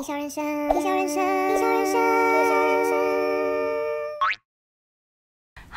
地球人生，地球人生，地球人生，地球人生。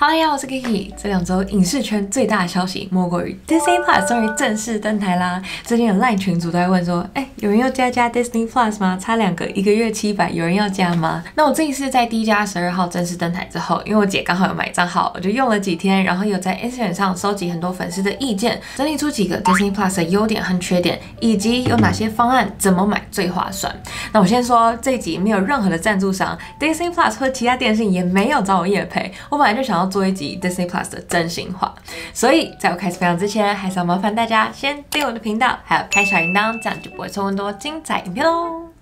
嗨呀，我是 Kiki。这两周影视圈最大的消息莫过于 Disney Plus 终于正式登台啦。最近有 LINE 群组都在问说，哎，有人要加加 Disney Plus 吗？差两个，一个月七百，有人要加吗？那我这一次在第一家十二号正式登台之后，因为我姐刚好有买账号，我就用了几天，然后有在 Instagram 上收集很多粉丝的意见，整理出几个 Disney Plus 的优点和缺点，以及有哪些方案怎么买最划算。那我先说这一集没有任何的赞助商，Disney Plus 和其他电信也没有找我夜配，我本来就想要做一集 Disney Plus 的真心话，所以在我开始分享之前，还是要麻烦大家先订我的频道，还有开小铃铛，这样就不会错过更多精彩影片喽。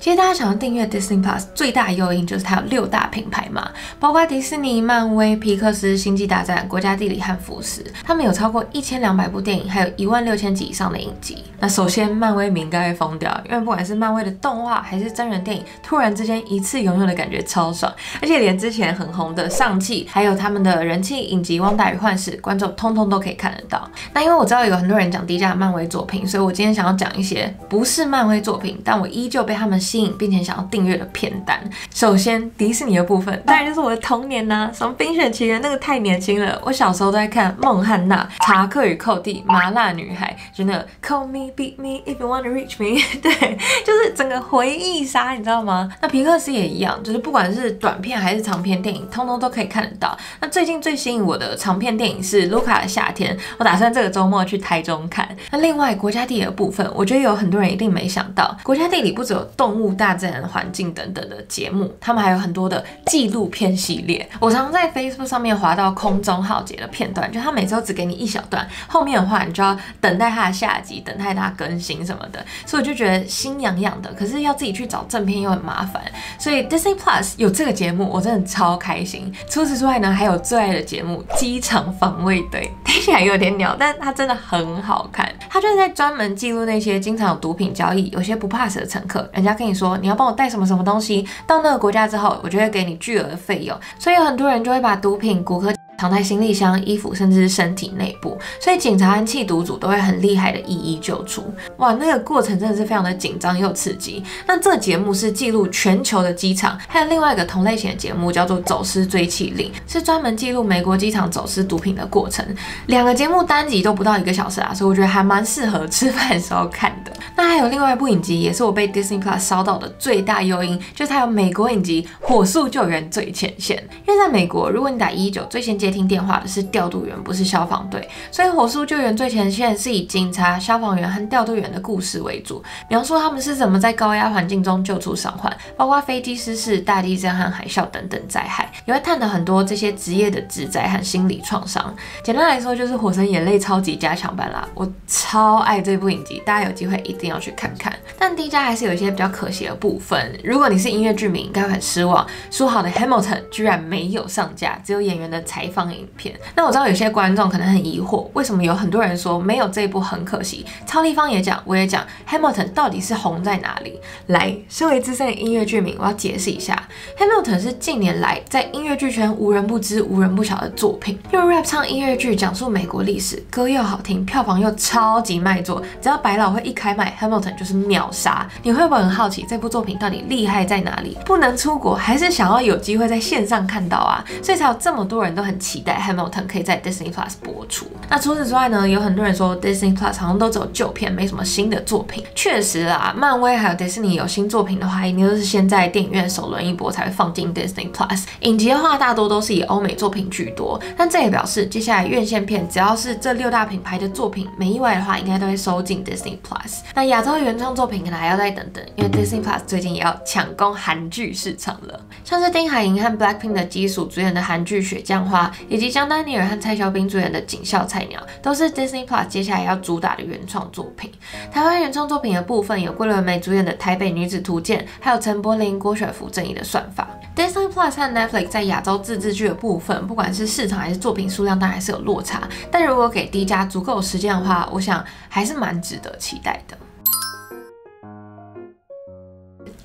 其实大家想要订阅 Disney Plus 最大的诱因就是它有六大品牌嘛，包括迪士尼、漫威、皮克斯、星际大战、国家地理和福斯，他们有超过一千两百部电影，还有一万六千集以上的影集。那首先，漫威迷该会疯掉，因为不管是漫威的动画还是真人电影，突然之间一次拥有的感觉超爽，而且连之前很红的上汽，还有他们的人气影集《汪达与幻视》，观众通通都可以看得到。那因为我知道有很多人讲低价漫威作品，所以我今天想要讲一些不是漫威作品，但我依旧被他们吸引，并且想要订阅的片单。首先，迪士尼的部分，当然就是我的童年呐、什么《冰雪奇缘》那个太年轻了，我小时候都在看《孟汉娜》《查克与寇蒂》《麻辣女孩》，就那个 Call me, beat me if you wanna reach me，对，就是整个回忆杀，你知道吗？那皮克斯也一样，就是不管是短片还是长片电影，通通都可以看得到。那最近最吸引我的长片电影是《卢卡的夏天》，我打算这个周末去台中看。那另外国家地理的部分，我觉得有很多人一定没想到，国家地理不只有动物、大自然环境等等的节目，他们还有很多的纪录片系列。我常在 Facebook 上面滑到空中浩劫的片段，就他每周只给你一小段，后面的话你就要等待他的下集，等待他更新什么的，所以我就觉得心痒痒的。可是要自己去找正片又很麻烦，所以 Disney Plus 有这个节目，我真的超开心。除此之外呢，还有最爱的节目《机场防卫队》，听起来有点鸟，但它真的很好看。它就是在专门记录那些经常有毒品交易、有些不怕死的乘客。人家跟你说你要帮我带什么什么东西到那个国家之后，我就会给你巨额的费用。所以有很多人就会把毒品、骨科。藏在行李箱、衣服，甚至是身体内部，所以警察和缉毒组都会很厉害的一一救出。哇，那个过程真的是非常的紧张又刺激。那这节目是记录全球的机场，还有另外一个同类型的节目叫做《走私追缉令》，是专门记录美国机场走私毒品的过程。两个节目单集都不到一个小时啊，所以我觉得还蛮适合吃饭的时候看的。那还有另外一部影集，也是我被 Disney Plus 烧到的最大诱因，就是它有美国影集《火速救援最前线》。因为在美国，如果你打一一九最先接听电话的是调度员，不是消防队，所以《火速救援最前线》是以警察、消防员和调度员的故事为主，描述他们是怎么在高压环境中救出伤患，包括飞机失事、大地震和海啸等等灾害，也会探讨很多这些职业的职灾和心理创伤。简单来说，就是《火神眼泪》超级加强版啦！我超爱这部影集，大家有机会一定要去看看。但低家还是有一些比较可惜的部分，如果你是音乐剧迷，应该会很失望，说好的《Hamilton》居然没有上架，只有演员的采访影片。那我知道有些观众可能很疑惑，为什么有很多人说没有这一部很可惜？超立方也讲，我也讲，Hamilton 到底是红在哪里？来，身为资深的音乐剧迷，我要解释一下，Hamilton 是近年来在音乐剧圈无人不知、无人不晓的作品。用 rap 唱音乐剧，讲述美国历史，歌又好听，票房又超级卖座，只要百老汇一开卖，Hamilton 就是秒杀。你会不会很好奇这部作品到底厉害在哪里？不能出国，还是想要有机会在线上看到啊？所以才有这么多人都很期待 Hamilton 可以在 Disney Plus 播出。那除此之外呢，有很多人说 Disney Plus 好像都只有旧片，没什么新的作品。确实啦，漫威还有迪士尼有新作品的话，一定都是先在电影院首轮一波才会放进 Disney Plus。影集的话，大多都是以欧美作品居多，但这也表示接下来院线片只要是这六大品牌的作品，没意外的话，应该都会收进 Disney Plus。那亚洲原创作品可能还要再等等，因为 Disney Plus 最近也要抢攻韩剧市场了。像是丁海寅和 Blackpink 的基础主演的韩剧《雪降花》，以及江丹尼尔和蔡肖斌主演的《警校菜鸟》，都是 Disney Plus 接下来要主打的原创作品。台湾原创作品的部分有桂纶镁主演的《台北女子图鉴》，还有陈柏霖、郭雪芙正义的算法。Disney Plus 和 Netflix 在亚洲自制剧的部分，不管是市场还是作品数量，当然是有落差。但如果给低家足够时间的话，我想还是蛮值得期待的。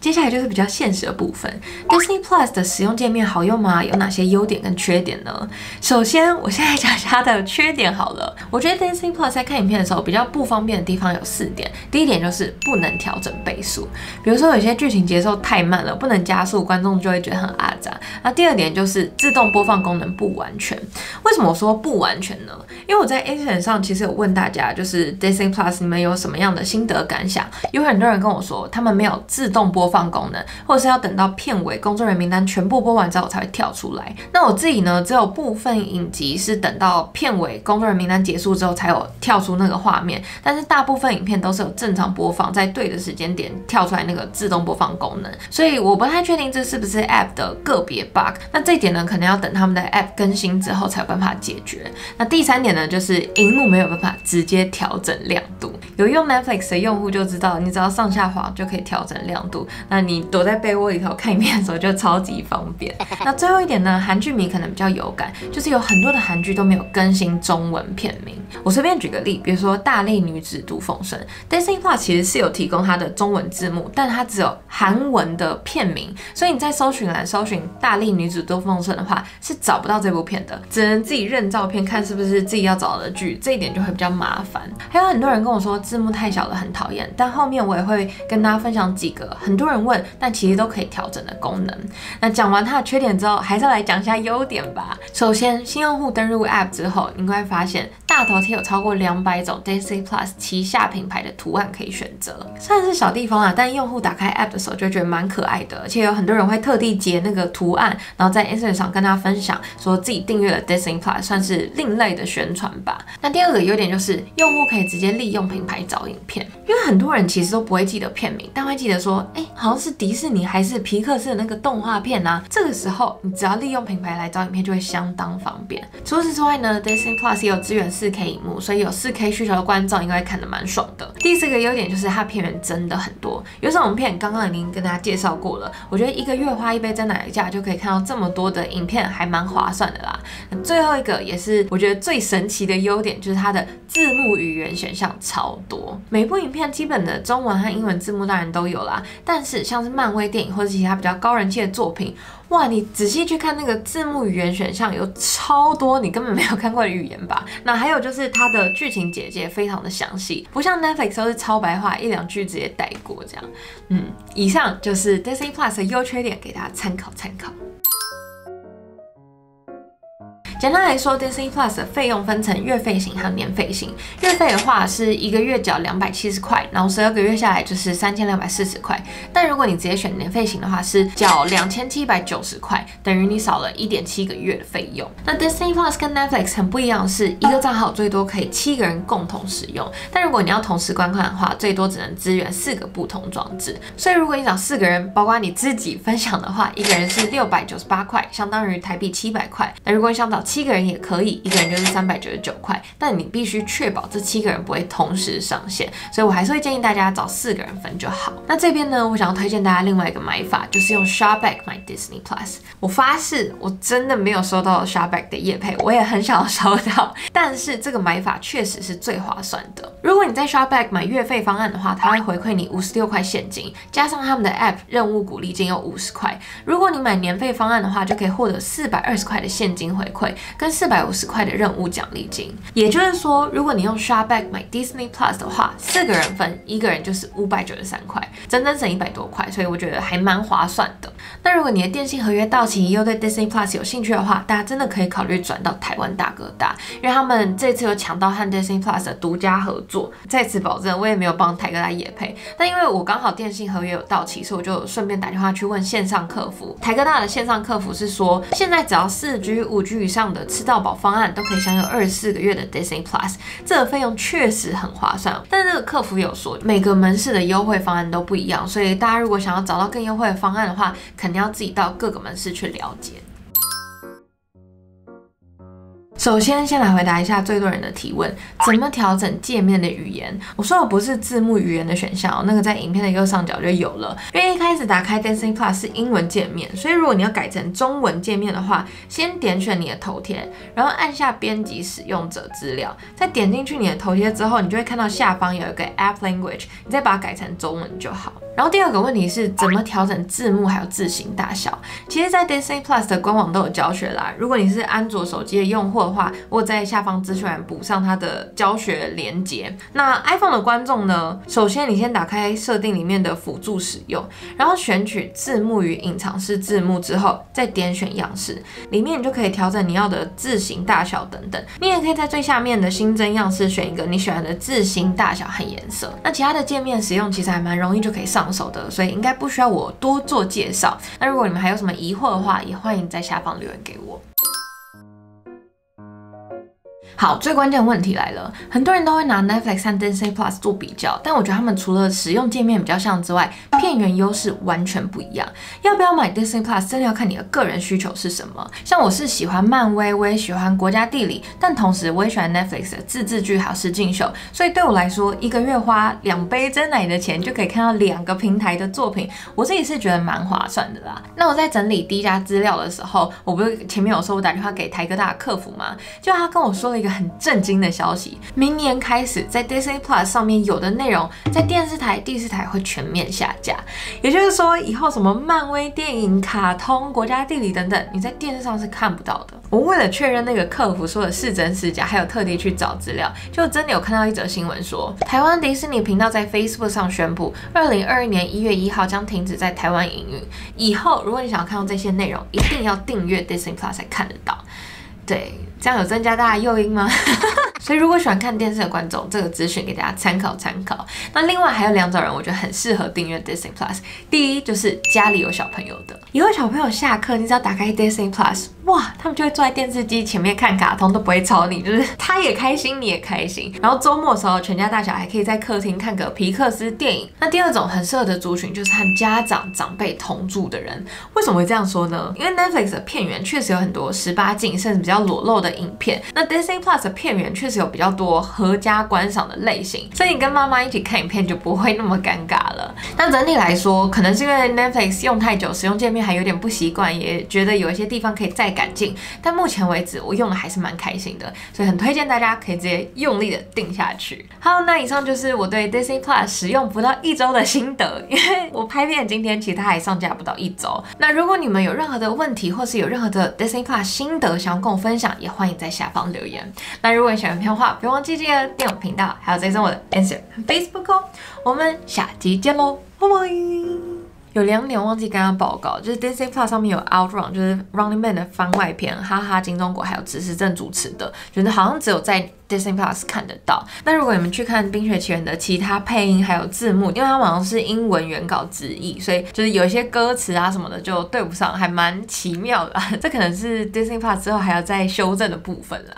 接下来就是比较现实的部分，Disney Plus 的使用界面好用吗？有哪些优点跟缺点呢？首先，我现在讲一下它的缺点好了。我觉得 Disney Plus 在看影片的时候比较不方便的地方有四点。第一点就是不能调整倍速，比如说有些剧情节奏太慢了，不能加速，观众就会觉得很阿杂。那第二点就是自动播放功能不完全。为什么我说不完全呢？因为我在 Instagram 上其实有问大家，就是 Disney Plus 你们有什么样的心得感想？有很多人跟我说，他们没有自动播放放功能，或者是要等到片尾工作人员名单全部播完之后我才会跳出来。那我自己呢，只有部分影集是等到片尾工作人员名单结束之后才有跳出那个画面，但是大部分影片都是有正常播放，在对的时间点跳出来那个自动播放功能。所以我不太确定这是不是 App 的个别 bug。那这一点呢，可能要等他们的 App 更新之后才有办法解决。那第三点呢，就是荧幕没有办法直接调整亮度。有用 Netflix 的用户就知道，你只要上下滑就可以调整亮度。那你躲在被窝里头看影片的时候就超级方便。那最后一点呢，韩剧迷可能比较有感，就是有很多的韩剧都没有更新中文片名。我随便举个例，比如说《大力女子都奉顺》，Disney Plus 其实是有提供它的中文字幕，但它只有韩文的片名，所以你在搜寻栏搜寻《大力女子都奉顺》的话，是找不到这部片的，只能自己认照片看是不是自己要找的剧，这一点就会比较麻烦。还有很多人跟我说字幕太小了很讨厌，但后面我也会跟大家分享几个很多人问但其实都可以调整的功能。那讲完它的缺点之后，还是来讲一下优点吧。首先，新用户登入 App 之后，你会发现大头贴有超过两百种 Disney Plus 旗下品牌的图案可以选择，虽然是小地方啊，但用户打开 App 的时候就觉得蛮可爱的，而且有很多人会特地截那个图案，然后在 Instagram 上跟大家分享，说自己订阅了 Disney Plus，算是另类的宣传吧。那第二个优点就是用户可以直接利用品牌来找影片，因为很多人其实都不会记得片名，但会记得说，哎，好像是迪士尼还是皮克斯的那个动画片啊。这个时候你只要利用品牌来找影片，就会相当方便。除此之外呢，Disney Plus 也有支援 4K 影幕，所以有 4K 需求的观众应该看得蛮爽的。第四个优点就是它片源真的很多，有种片刚刚已经跟大家介绍过了，我觉得一个月花一杯真奶价就可以看到这么多的影片，还蛮划算的啦。最后一个也是我觉得最神奇的优点，就是它的字幕语言选项超多，每部影片基本的中文和英文字幕当然都有啦，但是像是漫威电影或者其他比较高人气的作品。哇，你仔细去看那个字幕语言选项，有超多你根本没有看过的语言吧？那还有就是它的剧情简介非常的详细，不像 Netflix 都是超白话，一两句直接带过这样。嗯，以上就是 Disney Plus 的优缺点，给大家参考参考。简单来说，Disney Plus 的费用分成月费型和年费型。月费的话是一个月缴两百七十块，然后十二个月下来就是三千两百四十块。但如果你直接选年费型的话，是缴两千七百九十块，等于你少了一点七个月的费用。那 Disney Plus 跟 Netflix 很不一样，是一个账号最多可以七个人共同使用，但如果你要同时观看的话，最多只能支援四个不同装置。所以如果你找四个人，包括你自己分享的话，一个人是六百九十八块，相当于台币七百块。那如果你想找七个人也可以，一个人就是三百九十九块，但你必须确保这七个人不会同时上线，所以我还是会建议大家找四个人分就好。那这边呢，我想要推荐大家另外一个买法，就是用 Shopback 买 Disney Plus。我发誓，我真的没有收到 Shopback 的业配，我也很想要收到，但是这个买法确实是最划算的。如果你在 Shopback 买月费方案的话，它会回馈你五十六块现金，加上他们的 App 任务鼓励金有五十块。如果你买年费方案的话，就可以获得四百二十块的现金回馈，跟四百五十块的任务奖励金，也就是说，如果你用 Shopback 买 Disney Plus 的话，四个人分，一个人就是五百九十三块，整整省一百多块，所以我觉得还蛮划算的。那如果你的电信合约到期又对 Disney Plus 有兴趣的话，大家真的可以考虑转到台湾大哥大，因为他们这次有抢到和 Disney Plus 的独家合作。再次保证，我也没有帮台哥大野配，但因为我刚好电信合约有到期，所以我就顺便打电话去问线上客服。台哥大的线上客服是说，现在只要四 G、五 G 以上的吃到饱。方案都可以享有二十四个月的 Disney Plus，这个费用确实很划算。但是这个客服有说，每个门市的优惠方案都不一样，所以大家如果想要找到更优惠的方案的话，肯定要自己到各个门市去了解。首先，先来回答一下最多人的提问：怎么调整界面的语言？我说的不是字幕语言的选项哦，那个在影片的右上角就有了。因为一开始打开 Dancing Plus 是英文界面，所以如果你要改成中文界面的话，先点选你的头贴，然后按下编辑使用者资料，再点进去你的头贴之后，你就会看到下方有一个 App Language，你再把它改成中文就好。然后第二个问题是怎么调整字幕还有字形大小？其实，在 Disney Plus 的官网都有教学啦。如果你是安卓手机的用户的话，我在下方资讯栏补上它的教学连接。那 iPhone 的观众呢？首先你先打开设定里面的辅助使用，然后选取字幕与隐藏式字幕之后，再点选样式，里面你就可以调整你要的字形大小等等。你也可以在最下面的新增样式选一个你喜欢的字形大小和颜色。那其他的界面使用其实还蛮容易就可以上。手的，所以应该不需要我多做介绍。那如果你们还有什么疑惑的话，也欢迎在下方留言给我。好，最关键的问题来了，很多人都会拿 Netflix 和 Disney Plus 做比较，但我觉得他们除了使用界面比较像之外，片源优势完全不一样。要不要买 Disney Plus，真的要看你的个人需求是什么。像我是喜欢漫威，我也喜欢国家地理，但同时我也喜欢 Netflix 的自制剧还有实境秀，所以对我来说，一个月花两杯真奶的钱就可以看到两个平台的作品，我自己是觉得蛮划算的啦。那我在整理第一家资料的时候，我不是前面有说我打电话给台科大的客服吗？就他跟我说了一个很震惊的消息，明年开始在 Disney Plus 上面有的内容，在电视台、第四台会全面下架。也就是说，以后什么漫威电影、卡通、国家地理等等，你在电视上是看不到的。我为了确认那个客服说的是真是假，还有特地去找资料，就真的有看到一则新闻说，台湾迪士尼频道在 Facebook 上宣布，二零二一年一月一号将停止在台湾营运。以后如果你想要看到这些内容，一定要订阅 Disney Plus 才看得到。对。这样有增加大家诱因吗？所以如果喜欢看电视的观众，这个资讯给大家参考参考。那另外还有两种人，我觉得很适合订阅 Disney Plus。第一就是家里有小朋友的，以后小朋友下课，你只要打开 Disney Plus，哇，他们就会坐在电视机前面看卡通，都不会吵你，就是他也开心，你也开心。然后周末的时候，全家大小还可以在客厅看个皮克斯电影。那第二种很适合的族群就是和家长长辈同住的人。为什么会这样说呢？因为 Netflix 的片源确实有很多十八禁，甚至比较裸露的。影片那 Disney Plus 的片源确实有比较多合家观赏的类型，所以你跟妈妈一起看影片就不会那么尴尬了。那整体来说，可能是因为 Netflix 用太久，使用界面还有点不习惯，也觉得有一些地方可以再改进。但目前为止，我用的还是蛮开心的，所以很推荐大家可以直接用力的定下去。好，那以上就是我对 Disney Plus 使用不到一周的心得，因为我拍片今天其实它还上架不到一周。那如果你们有任何的问题，或是有任何的 Disney Plus 心得想要跟我分享，也欢欢迎在下方留言。那如果你喜欢片的话，别忘记记得订阅频道，还有追踪我的 Instagram、Facebook 哦。我们下集见喽，拜拜。有两点忘记跟大家报告，就是 Disney Plus 上面有 Outrun，就是 Running Man 的番外篇，哈哈金钟国还有指石正主持的，觉得好像只有在 Disney Plus 看得到。那如果你们去看《冰雪奇缘》的其他配音还有字幕，因为它好像是英文原稿直译，所以就是有一些歌词啊什么的就对不上，还蛮奇妙的。这可能是 Disney Plus 之后还要再修正的部分了。